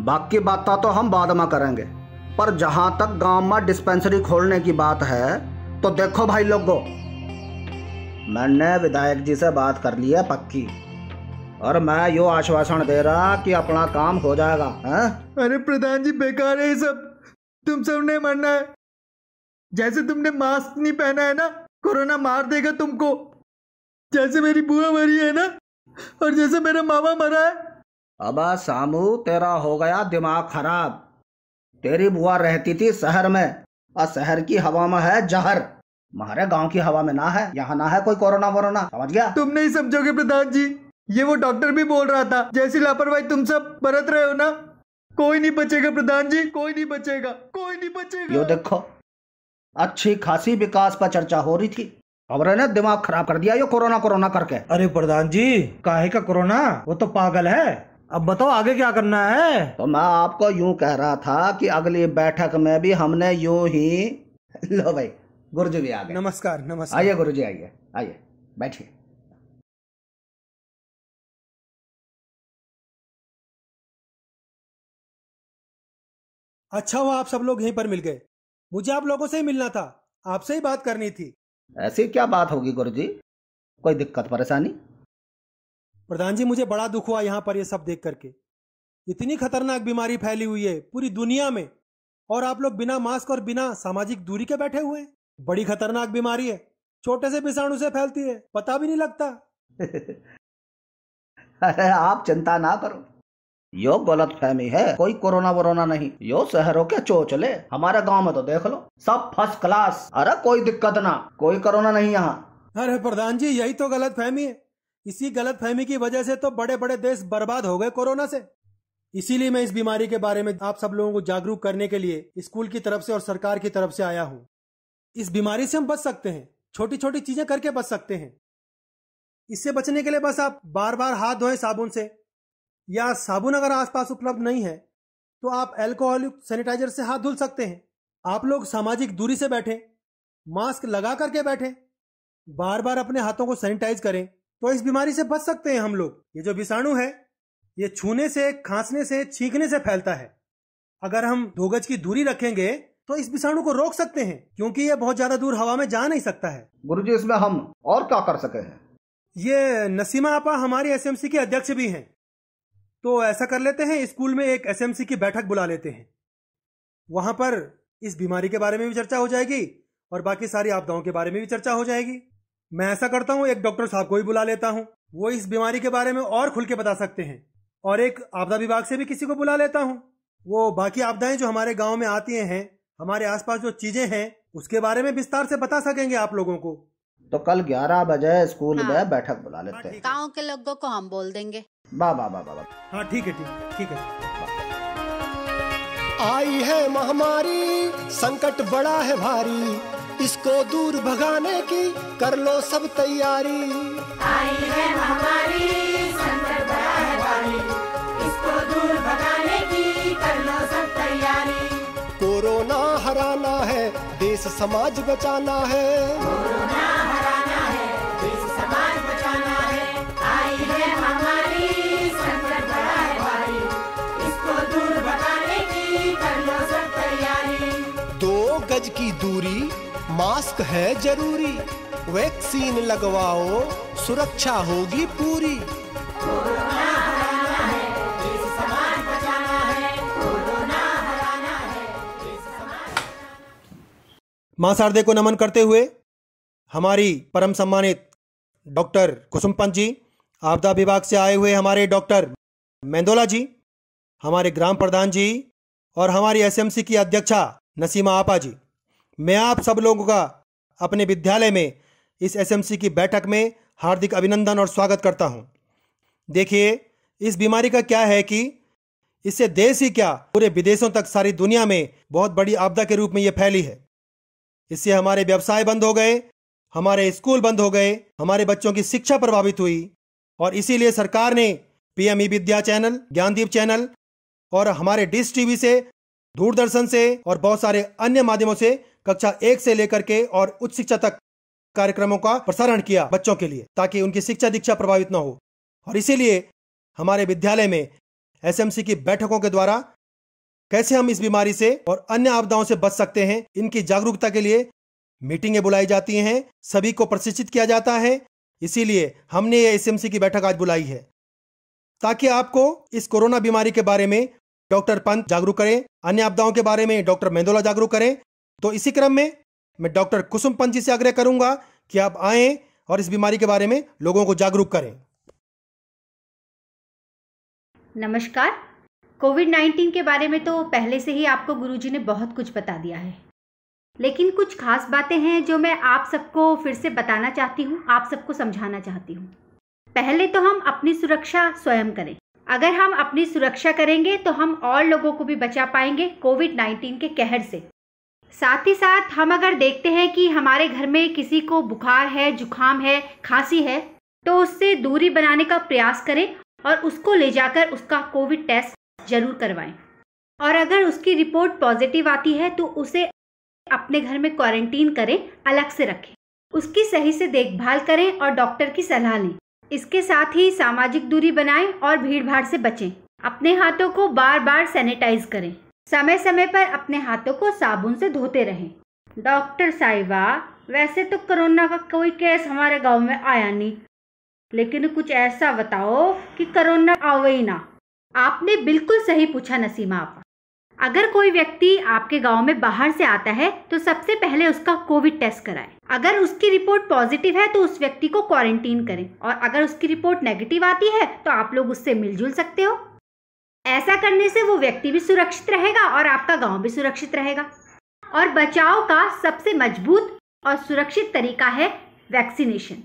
बाकी बात तो हम बाद में करेंगे। पर जहाँ तक गाँव में डिस्पेंसरी खोलने की बात है तो देखो भाई लोगों। मैंने विधायक जी से बात कर ली है पक्की। और मैं यो आश्वासन दे रहा कि अपना काम हो जाएगा, हैं? अरे प्रधान जी, बेकार है सब। तुम सबने मरना है। जैसे तुमने मास्क नहीं पहना है ना, कोरोना मार देगा तुमको। जैसे मेरी बुआ मरी है ना, और जैसे मेरा मामा मरा है अब सामू तेरा हो गया दिमाग खराब। तेरी बुआ रहती थी शहर में। और शहर की हवा में है जहर। हमारे गाँव की हवा में ना है यहाँ ना है कोई कोरोना वोरोना। समझ गया? तुम नहीं समझोगे प्रधान जी। ये वो डॉक्टर भी बोल रहा था जैसी लापरवाही तुम सब बरत रहे हो ना। कोई नहीं बचेगा प्रधान जी कोई नहीं बचेगा कोई नहीं बचेगा। यो देखो अच्छी खासी विकास पर चर्चा हो रही थी। खबरें ने दिमाग खराब कर दिया यो कोरोना कोरोना करके। अरे प्रधान जी काहे का कोरोना? वो तो पागल है। अब बताओ आगे क्या करना है? तो मैं आपको यूँ कह रहा था कि अगली बैठक में भी हमने यूँ ही लो भाई गुरुजी भी आ गए। नमस्कार नमस्कार। आइए गुरुजी आइए आइए बैठिए। अच्छा हुआ आप सब लोग यहीं पर मिल गए। मुझे आप लोगों से ही मिलना था आपसे ही बात करनी थी। ऐसी क्या बात होगी गुरुजी? कोई दिक्कत परेशानी? प्रधान जी मुझे बड़ा दुख हुआ यहाँ पर ये सब देख करके। इतनी खतरनाक बीमारी फैली हुई है पूरी दुनिया में। और आप लोग बिना मास्क और बिना सामाजिक दूरी के बैठे हुए हैं। बड़ी खतरनाक बीमारी है। छोटे से विषाणु से फैलती है। पता भी नहीं लगता। अरे आप चिंता ना करो। यो गलत फहमी है। कोई कोरोना वोरोना नहीं। यो शहरों के चोचले। हमारे गाँव में तो देख लो। सब फ़र्स्ट क्लास अरे कोई दिक्कत ना। कोई कोरोना नहीं यहाँ। अरे प्रधान जी यही तो गलत फहमी है। इसी गलत फहमी की वजह से तो बड़े बड़े देश बर्बाद हो गए कोरोना से। इसीलिए मैं इस बीमारी के बारे में आप सब लोगों को जागरूक करने के लिए स्कूल की तरफ़ से और सरकार की तरफ़ से आया हूँ। इस बीमारी से हम बच सकते हैं छोटी छोटी चीज़ें करके बच सकते हैं। इससे बचने के लिए बस आप बार बार हाथ धोएँ साबुन से, या साबुन अगर आसपास उपलब्ध नहीं है तो आप अल्कोहलिक सैनिटाइजर से हाथ धुल सकते हैं। आप लोग सामाजिक दूरी से बैठें, मास्क लगा करके बैठें बार बार अपने हाथों को सैनिटाइज करें। तो इस बीमारी से बच सकते हैं हम लोग। ये जो विषाणु है ये छूने से खांसने से छींकने से फैलता है। अगर हम दो गज की दूरी रखेंगे तो इस विषाणु को रोक सकते हैं क्योंकि ये बहुत ज़्यादा दूर हवा में जा नहीं सकता है। गुरु जी इसमें हम और क्या कर सके हैं? ये नसीमा आपा हमारी एसएमसी के अध्यक्ष भी हैं। तो ऐसा कर लेते हैं स्कूल में एक एसएमसी की बैठक बुला लेते हैं। वहाँ पर इस बीमारी के बारे में भी चर्चा हो जाएगी और बाकी सारी आपदाओं के बारे में भी चर्चा हो जाएगी। मैं ऐसा करता हूँ एक डॉक्टर साहब को भी बुला लेता हूँ। वो इस बीमारी के बारे में और खुल के बता सकते हैं। और एक आपदा विभाग से भी किसी को बुला लेता हूँ। वो बाकी आपदाएँ जो हमारे गाँव में आती हैं हमारे आसपास जो चीज़ें हैं उसके बारे में विस्तार से बता सकेंगे आप लोगों को। तो कल 11 बजे स्कूल हाँ। में बैठक बुला लेते हैं गाँव के लोगों को हम बोल देंगे। वाह वाह वाह वाह। हाँ ठीक है ठीक है ठीक है। आई है महामारी संकट बड़ा है भारी। इसको दूर भगाने की कर लो सब तैयारी। आई है हमारी संकट बड़ा है भारी। इसको दूर भगाने की कर लो सब तैयारी। कोरोना हराना है देश समाज बचाना है। कोरोना हराना है देश समाज बचाना है। आई है हमारी संकट बड़ा है भारी। इसको दूर भगाने की कर लो सब तैयारी। दो गज की दूरी मास्क है ज़रूरी। वैक्सीन लगवाओ, सुरक्षा होगी पूरी। माँ शारदे को नमन करते हुए हमारी परम सम्मानित डॉक्टर कुसुम पंत जी, आपदा विभाग से आए हुए हमारे डॉक्टर मेंदोला जी, हमारे ग्राम प्रधान जी और हमारी एसएमसी की अध्यक्षा नसीमा आपा जी। मैं आप सब लोगों का अपने विद्यालय में, इस एसएमसी की बैठक में हार्दिक अभिनंदन और स्वागत करता हूँ। देखिए, इस बीमारी का क्या है कि इससे देश ही क्या, पूरे विदेशों तक सारी दुनिया में बहुत बड़ी आपदा के रूप में ये फैली है। इससे हमारे व्यवसाय बंद हो गए, हमारे स्कूल बंद हो गए, हमारे बच्चों की शिक्षा प्रभावित हुई और इसीलिए सरकार ने PM e Vidya channel, Gyandeep channel और हमारे डिश टीवी से दूरदर्शन से और बहुत सारे अन्य माध्यमों से कक्षा एक से लेकर के और उच्च शिक्षा तक कार्यक्रमों का प्रसारण किया बच्चों के लिए, ताकि उनकी शिक्षा दीक्षा प्रभावित न हो। और इसीलिए हमारे विद्यालय में एसएमसी की बैठकों के द्वारा कैसे हम इस बीमारी से और अन्य आपदाओं से बच सकते हैं, इनकी जागरूकता के लिए मीटिंगें बुलाई जाती हैं, सभी को प्रशिक्षित किया जाता है, इसीलिए हमने ये एसएमसी की बैठक आज बुलाई है। ताकि आपको इस कोरोना बीमारी के बारे में डॉक्टर पंत जागरूक करें। अन्य आपदाओं के बारे में डॉक्टर मेंदोला जागरूक करें। तो इसी क्रम में मैं डॉक्टर कुसुम पंत जी से आग्रह करूँगा कि आप आएँ और इस बीमारी के बारे में लोगों को जागरूक करें। नमस्कार। कोविड 19 के बारे में तो पहले से ही आपको गुरुजी ने बहुत कुछ बता दिया है। लेकिन कुछ खास बातें हैं जो मैं आप सबको फिर से बताना चाहती हूँ, आप सबको समझाना चाहती हूँ। पहले तो हम अपनी सुरक्षा स्वयं करें। अगर हम अपनी सुरक्षा करेंगे तो हम और लोगों को भी बचा पाएँगे कोविड 19 के कहर से। साथ ही साथ, हम अगर देखते हैं कि हमारे घर में किसी को बुखार है, जुकाम है, खांसी है तो उससे दूरी बनाने का प्रयास करें और उसको ले जाकर उसका कोविड टेस्ट ज़रूर करवाएँ। और अगर उसकी रिपोर्ट पॉजिटिव आती है तो उसे अपने घर में क्वारंटीन करें, अलग से रखें। उसकी सही से देखभाल करें और डॉक्टर की सलाह लें। इसके साथ ही सामाजिक दूरी बनाएँ और भीड़ भाड़ से बचें। अपने हाथों को बार बार सैनिटाइज करें। समय समय पर अपने हाथों को साबुन से धोते रहें। डॉक्टर साहिबा वैसे तो कोरोना का कोई केस हमारे गाँव में आया नहीं। लेकिन कुछ ऐसा बताओ कि कोरोना आवे ही ना। आपने बिल्कुल सही पूछा, नसीमा आपा। अगर कोई व्यक्ति आपके गाँव में बाहर से आता है तो सबसे पहले उसका कोविड टेस्ट कराएँ। अगर उसकी रिपोर्ट पॉजिटिव है तो उस व्यक्ति को क्वारंटीन करें। और अगर उसकी रिपोर्ट नेगेटिव आती है तो आप लोग उससे मिलजुल सकते हो। ऐसा करने से वो व्यक्ति भी सुरक्षित रहेगा और आपका गाँव भी सुरक्षित रहेगा। और बचाव का सबसे मज़बूत और सुरक्षित तरीका है वैक्सीनेशन।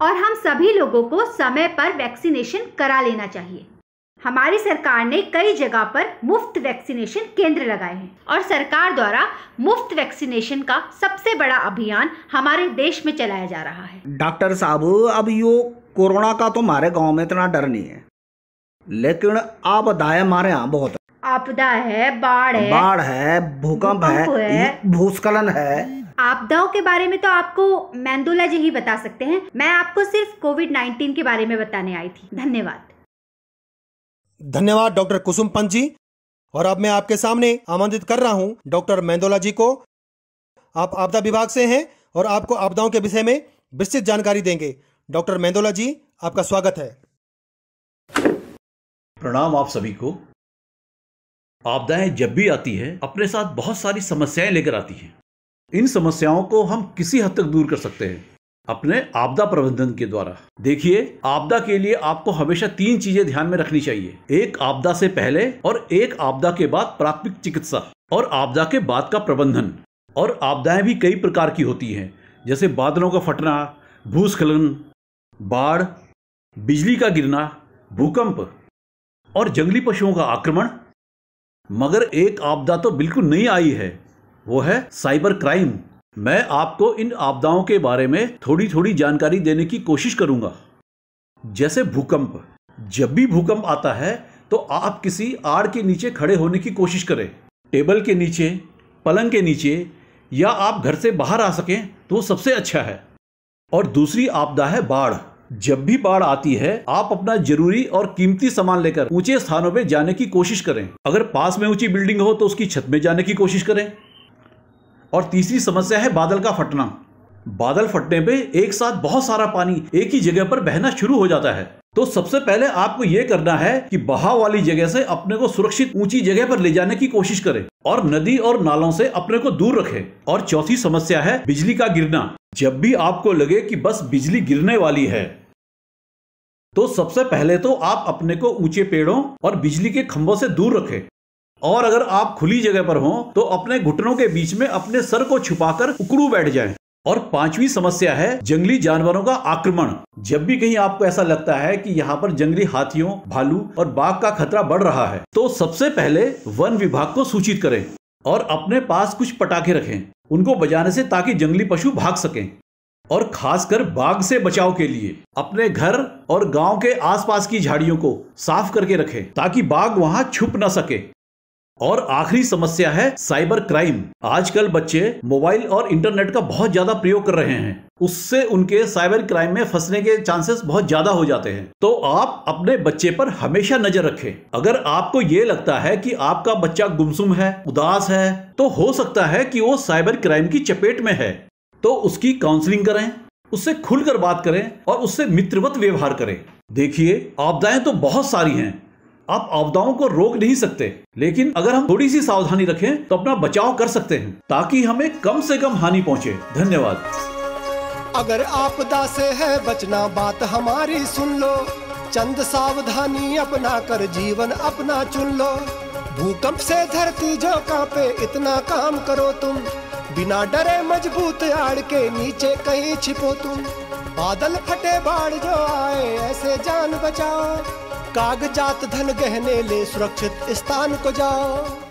और हम सभी लोगों को समय पर वैक्सीनेशन करा लेना चाहिए। हमारी सरकार ने कई जगह पर मुफ़्त वैक्सीनेशन केंद्र लगाए हैं और सरकार द्वारा मुफ़्त वैक्सीनेशन का सबसे बड़ा अभियान हमारे देश में चलाया जा रहा है। डॉक्टर साहब अब यो कोरोना का तो हमारे गाँव में इतना डर नहीं है। लेकिन आपदा है हमारे यहाँ बहुत। आपदा है बाढ़ है। बाढ़ है भूकंप है है। भूस्खलन है। आपदाओं के बारे में तो आपको मैंदोला जी ही बता सकते हैं। मैं आपको सिर्फ़ कोविड 19 के बारे में बताने आई थी। धन्यवाद। धन्यवाद, डॉक्टर कुसुम पंत जी। और अब मैं आपके सामने आमंत्रित कर रहा हूँ डॉक्टर मेंदोला जी को। आप आपदा विभाग से हैं और आपको आपदाओं के विषय में विस्तृत जानकारी देंगे। डॉक्टर मेंदोला जी, आपका स्वागत है। प्रणाम आप सभी को। आपदाएँ जब भी आती है, अपने साथ बहुत सारी समस्याएँ लेकर आती हैं। इन समस्याओं को हम किसी हद तक दूर कर सकते हैं। अपने आपदा प्रबंधन के द्वारा। देखिए, आपदा के लिए आपको हमेशा तीन चीज़ें ध्यान में रखनी चाहिए। एक, आपदा से पहले और एक, आपदा के बाद प्राथमिक चिकित्सा और आपदा के बाद का प्रबंधन। और आपदाएँ भी कई प्रकार की होती हैं, जैसे बादलों का फटना, भूस्खलन, बाढ़, बिजली का गिरना, भूकंप और जंगली पशुओं का आक्रमण। मगर एक आपदा तो बिल्कुल नहीं आई है, वो है साइबर क्राइम। मैं आपको इन आपदाओं के बारे में थोड़ी थोड़ी जानकारी देने की कोशिश करूँगा। जैसे भूकंप, जब भी भूकंप आता है तो आप किसी आड़ के नीचे खड़े होने की कोशिश करें। टेबल के नीचे, पलंग के नीचे, या आप घर से बाहर आ सकें तो सबसे अच्छा है। और दूसरी आपदा है बाढ़। जब भी बाढ़ आती है, आप अपना ज़रूरी और कीमती सामान लेकर ऊँचे स्थानों पर जाने की कोशिश करें। अगर पास में ऊँची बिल्डिंग हो तो उसकी छत में जाने की कोशिश करें। और तीसरी समस्या है बादल का फटना। बादल फटने पे एक साथ बहुत सारा पानी एक ही जगह पर बहना शुरू हो जाता है। तो सबसे पहले आपको यह करना है कि बहाव वाली जगह से अपने को सुरक्षित ऊँची जगह पर ले जाने की कोशिश करें और नदी और नालों से अपने को दूर रखें। और चौथी समस्या है बिजली का गिरना। जब भी आपको लगे कि बस बिजली गिरने वाली है तो सबसे पहले तो आप अपने को ऊँचे पेड़ों और बिजली के खंभों से दूर रखें। और अगर आप खुली जगह पर हों तो अपने घुटनों के बीच में अपने सर को छुपाकर उकड़ू बैठ जाएँ। और पांचवी समस्या है जंगली जानवरों का आक्रमण। जब भी कहीं आपको ऐसा लगता है कि यहाँ पर जंगली हाथियों, भालू और बाघ का खतरा बढ़ रहा है तो सबसे पहले वन विभाग को सूचित करें और अपने पास कुछ पटाखे रखें, उनको बजाने से ताकि जंगली पशु भाग सकें। और खासकर बाघ से बचाव के लिए अपने घर और गाँव के आसपास की झाड़ियों को साफ़ करके रखें, ताकि बाघ वहाँ छुप न सके। और आखिरी समस्या है साइबर क्राइम। आजकल बच्चे मोबाइल और इंटरनेट का बहुत ज़्यादा प्रयोग कर रहे हैं। उससे उनके साइबर क्राइम में फंसने के चांसेस बहुत ज़्यादा हो जाते हैं। तो आप अपने बच्चे पर हमेशा नज़र रखें। अगर आपको ये लगता है कि आपका बच्चा गुमसुम है, उदास है तो हो सकता है कि वो साइबर क्राइम की चपेट में है। तो उसकी काउंसलिंग करें, उससे खुलकर बात करें और उससे मित्रवत व्यवहार करें। देखिए, आपदाएँ तो बहुत सारी हैं। आप आपदाओं को रोक नहीं सकते। लेकिन अगर हम थोड़ी सी सावधानी रखें तो अपना बचाव कर सकते हैं, ताकि हमें कम से कम हानि पहुँचे। धन्यवाद। अगर आपदा से है बचना बात हमारी सुन लो। चंद सावधानी अपना कर जीवन अपना चुन लो। भूकंप से धरती जो कांपे इतना काम करो तुम। बिना डरे मज़बूत आड़ के नीचे कहीं छिपो तुम। बादल फटे बाढ़ जो आए, ऐसे जान बचाओ। कागजात धन गहने ले सुरक्षित स्थान को जाओ।